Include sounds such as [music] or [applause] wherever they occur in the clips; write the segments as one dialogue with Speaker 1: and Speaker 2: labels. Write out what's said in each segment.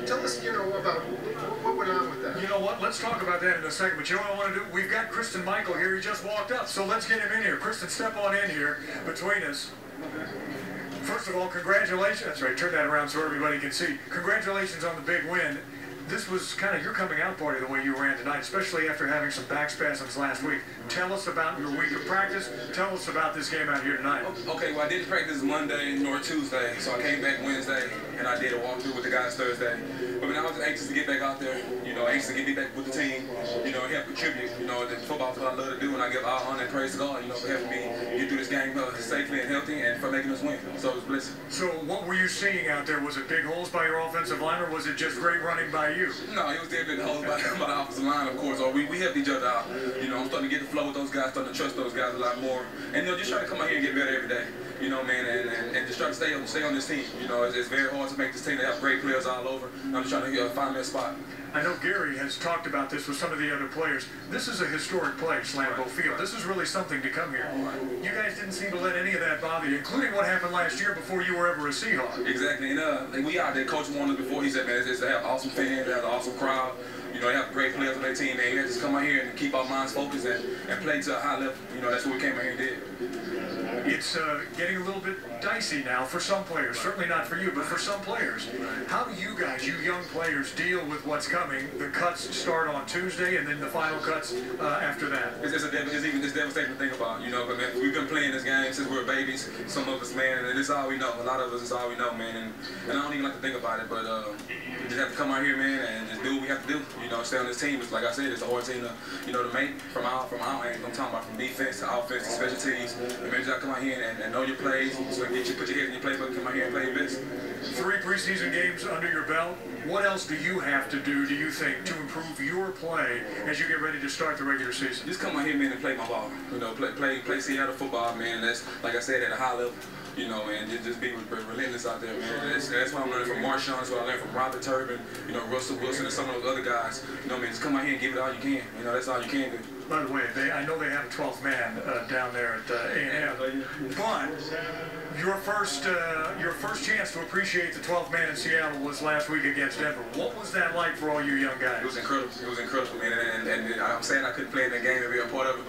Speaker 1: tell us, you know, about what went on with that.
Speaker 2: You know what? Let's talk about that in a second. But you know what I want to do? We've got Christine Michael here. He just walked up. So let's get him in here. Christine, step on in here between us. First of all, congratulations. That's right. Turn that around so everybody can see. Congratulations on the big win this was kind of your coming out party the way you ran tonight, especially after having some back spasms last week. Tell us about your week of practice. Tell us about this game out here tonight.
Speaker 3: Okay, well, I didn't practice Monday nor Tuesday, so I came back Wednesday and I did a walkthrough with the guys Thursday. But I, mean, I was anxious to get back out there, you know, anxious to get me back with the team, you know, help contribute. You know, the football what I love to do, and I give all honor and praise to God, you know, for helping me game uh, safely and healthy and for making us win. So it was a blessing.
Speaker 2: So what were you seeing out there? Was it big holes by your offensive line, or was it just great running by you?
Speaker 3: No, it was definitely holes by, [laughs] by the offensive line, of course. Or we, we helped each other out. You know, I'm starting to get the flow with those guys, starting to trust those guys a lot more. And, you know, just trying to come out here and get better every day. You know, man, and, and, and just try to stay on, stay on this team. You know, it's, it's very hard to make this team. They have great players all over. I'm just trying to uh, find their spot.
Speaker 2: I know Gary has talked about this with some of the other players. This is a historic place, Lambeau right. Field. This is really something to come here. You guys didn't seem to let any of that bother you, including what happened last year before you were ever a Seahawk.
Speaker 3: Exactly. And uh, we out there, Coach warned before. He said, man, it's, to have awesome fans, they have an awesome crowd. You know, they have great players on their team, They just come out here and keep our minds focused and, and play to a high level. You know, that's what we came out here and did
Speaker 2: it's uh, getting a little bit dicey now for some players. Certainly not for you, but for some players. How do you guys, you young players, deal with what's coming? The cuts start on Tuesday, and then the final cuts uh, after that.
Speaker 3: It's, it's, a, it's even this devastating to think about, you know. But man, we've been playing this game since we were babies. Some of us, man, and it's all we know. A lot of us, it's all we know, man. And, and I don't even like to think about it, but uh, just have to come out here, man, and just do what we have to do. You know, stay on this team. It's like I said, it's a hard team to, you know, to make from our from our end. I'm talking about from defense to offense to special teams. And maybe just come out here and, and know your plays, so get you put your head in your playbook, come out here and play your best.
Speaker 2: Three preseason games under your belt. What else do you have to do, do you think, to improve your play as you get ready to start the regular season?
Speaker 3: Just come out here, man, and play my ball. You know, play play play Seattle football, man. That's like I said, at a high level you know, and just, just be relentless out there, man. That's, that's what I'm learning from Marshawn, that's what I learned from Robert Turbin, you know, Russell Wilson, and some of those other guys. You know, what I mean? just come out here and give it all you can. You know, that's all you can do.
Speaker 2: By the way, they, I know they have a 12th man uh, down there at uh, A&M, but your first uh, your first chance to appreciate the 12th man in Seattle was last week against Denver. What was that like for all you young guys?
Speaker 3: It was incredible. It was incredible, man. And, and, and I'm saying I couldn't play in that game and be a part of it,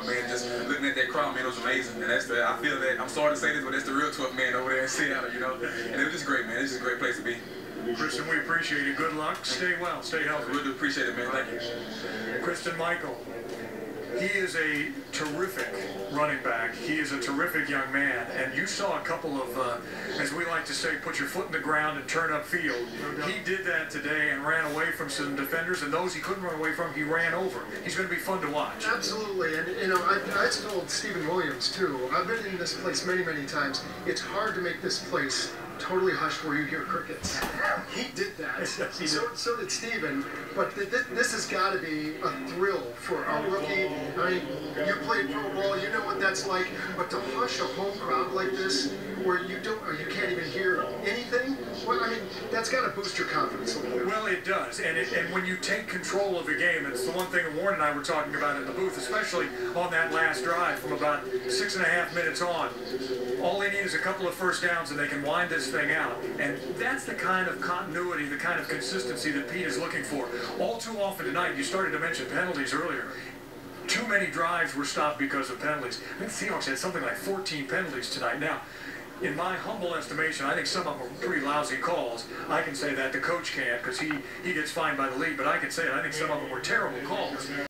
Speaker 3: man, just looking at that crowd, man, it was amazing. And that's the I feel that I'm sorry to say this, but that's the real 12th man over there in Seattle, you know. And it was just great, man. It's just a great place to be.
Speaker 2: Christine, we appreciate it. Good luck. Stay well. Stay healthy.
Speaker 3: We really appreciate it, man. Thank you.
Speaker 2: Christine Michael. He is a terrific running back. He is a terrific young man. And you saw a couple of, uh, as we like to say, put your foot in the ground and turn up field. He did that today and ran away from some defenders, and those he couldn't run away from, he ran over. He's going to be fun to watch.
Speaker 1: Absolutely. And, you know, I, I told Stephen Williams, too. I've been in this place many, many times. It's hard to make this place totally hushed where you hear crickets. He did that. [laughs] so, so did Steven. But th th this has got to be a thrill for a rookie. Mean, you played pro ball, you know what that's like. But to hush a home crowd like this, where you don't, or you can't even hear anything, well, I mean, that's got to boost your confidence a little bit.
Speaker 2: Well, it does. And, it, and when you take control of the game, it's the one thing Warren and I were talking about in the booth, especially on that last drive from about six and a half minutes on. All they need is a couple of first downs and they can wind this thing out. And that's the kind of continuity, the kind of consistency that Pete is looking for. All too often tonight, you started to mention penalties earlier. Too many drives were stopped because of penalties. I think the Seahawks had something like 14 penalties tonight. Now, in my humble estimation, I think some of them are pretty lousy calls. I can say that. The coach can't because he, he gets fined by the league, but I can say it. I think some of them were terrible calls.